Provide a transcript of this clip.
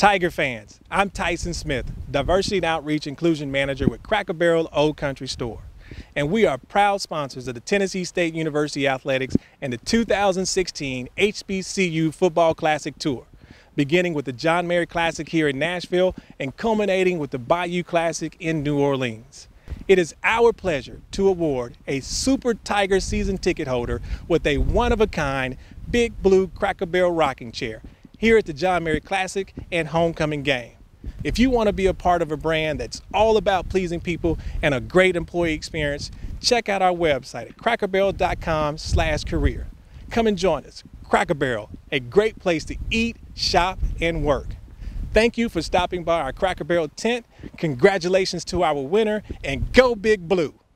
Tiger fans, I'm Tyson Smith, Diversity and Outreach Inclusion Manager with Cracker Barrel Old Country Store. And we are proud sponsors of the Tennessee State University Athletics and the 2016 HBCU Football Classic Tour, beginning with the John Merritt Classic here in Nashville and culminating with the Bayou Classic in New Orleans. It is our pleasure to award a Super Tiger season ticket holder with a one-of-a-kind Big Blue Cracker Barrel rocking chair here at the John Merritt Classic and Homecoming Game. If you want to be a part of a brand that's all about pleasing people and a great employee experience, check out our website at crackerbarrel.com slash career. Come and join us. Cracker Barrel, a great place to eat, shop, and work. Thank you for stopping by our Cracker Barrel tent. Congratulations to our winner and go Big Blue.